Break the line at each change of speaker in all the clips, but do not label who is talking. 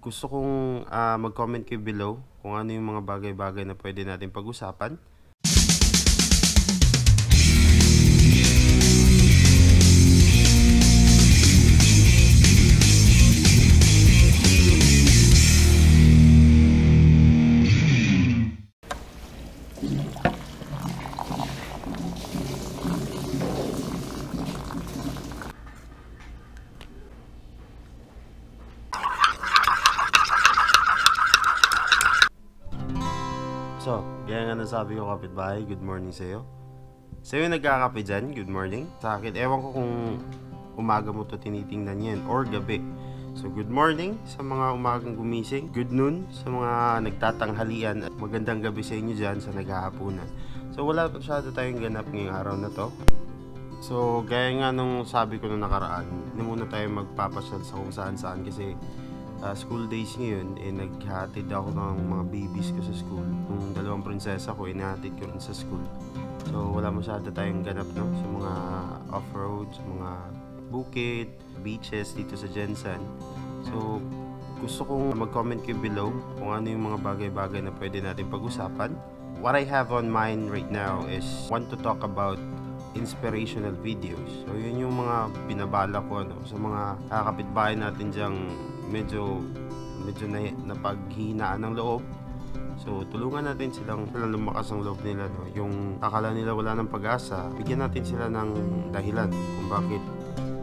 gusto kong ah, mag-comment kayo below kung ano yung mga bagay-bagay na pwede natin pag-usapan. So, kaya nga nasabi ko kapitbahay, good morning sa'yo. Sa'yo yung nagkakape dyan, good morning. Sa akin, ewan ko kung umaga mo to tinitingnan yan or gabi. So, good morning sa mga umagang gumising. Good noon sa mga nagtatanghalian at magandang gabi sa inyo dyan sa naghahapunan. So, wala masyado tayong ganap ngayong araw na to. So, gaya nga nung sabi ko nung nakaraan, hindi muna tayo magpapasyal sa kung saan saan kasi uh, school days ngayon, eh, naghatid ako ng mga babies ko sa school. Yung dalawang prinsesa ko, inahatid ko rin sa school. So, wala masyado tayong ganap, no? Sa mga off-road, sa mga bukid, beaches dito sa Jensen. So, gusto kong mag-comment kayo below kung ano yung mga bagay-bagay na pwede natin pag-usapan. What I have on mind right now is want to talk about inspirational videos. So, yun yung mga binabala ko ano, sa mga uh, kapitbahay natin diyang medyo medyo na, napaghinaan ng loob. So, tulungan natin silang silang lumakas ang loob nila. No? Yung akala nila wala ng pag-asa, bigyan natin sila ng dahilan kung bakit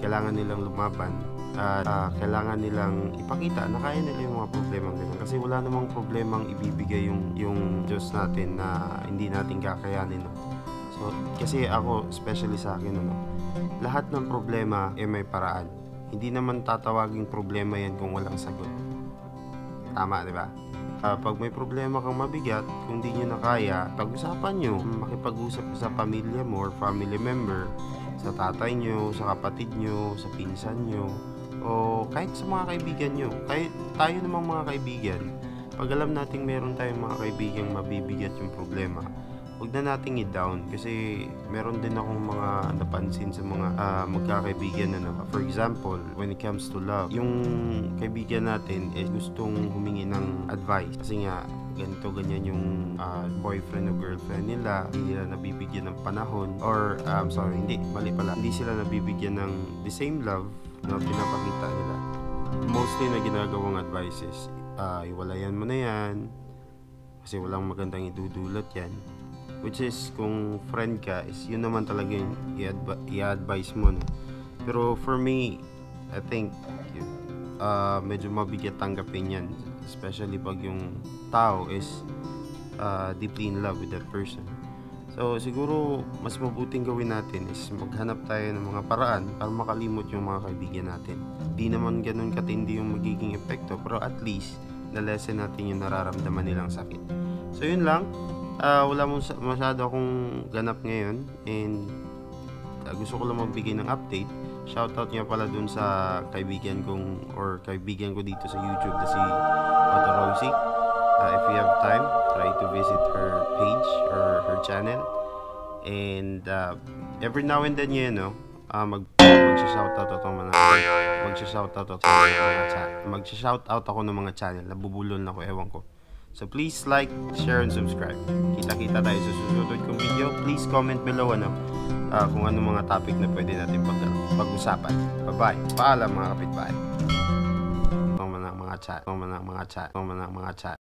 kailangan nilang lumaban at uh, kailangan nilang ipakita na kaya nila yung mga problema ganyan. Kasi wala namang problemang ibibigay yung, yung Diyos natin na hindi natin kakayanin. No? So, kasi ako, especially sa akin, ano, lahat ng problema ay may paraan. Hindi naman tatawaging problema yan kung walang sagot. Tama, di ba? Uh, pag may problema kang mabigat, kung di nyo na kaya, pag-usapan nyo. Makipag-usap sa pamilya mo or family member, sa tatay nyo, sa kapatid nyo, sa pinsan nyo, o kahit sa mga kaibigan nyo. Kahit tayo namang mga kaibigan, pag alam nating meron tayong mga kaibigang mabibigat yung problema, huwag na nating i-down kasi meron din akong mga napansin sa mga uh, magkakaibigan na for example when it comes to love yung kaibigan natin eh gustong humingi ng advice. Kasi nga ganito ganyan yung uh, boyfriend o girlfriend nila. Hindi nila nabibigyan ng panahon or um, sorry hindi mali pala. Hindi sila nabibigyan ng the same love na pinapakita nila. Mostly na ginagawang advices uh, iwalayan mo na yan kasi walang magandang idudulot yan which is kung friend ka is yun naman talaga yung i-advise mo no? pero for me I think uh, medyo mabigat tanggapin yan. Especially pag yung tao is uh, deeply in love with that person. So siguro mas mabuting gawin natin is maghanap tayo ng mga paraan para makalimot yung mga kaibigan natin. Di naman ganun katindi yung magiging epekto pero at least na lesson natin yung nararamdaman nilang sakit. So yun lang uh, wala mo masyado akong ganap ngayon. And uh, gusto ko lang magbigay ng update. Shoutout niya pala dun sa kaibigan kong or kaibigan ko dito sa YouTube na si Otto Rosie. Uh, if you have time try to visit her page or her channel. And uh, every now and then yun no? Uh, mag mag-shoutout ako ng mga mag-shoutout ako ng mga mag-shoutout ako ng mga channel. Nabubulol na ko ewan ko So please like, share, and subscribe. Kita-kita tayo sa susunod kong video. Please comment below ano, uh, kung ano mga topic na pwede natin pag pag-usapan. Bye-bye. Paalam mga kapitbahay. Mga mga chat. Mga chat. Mga mga chat.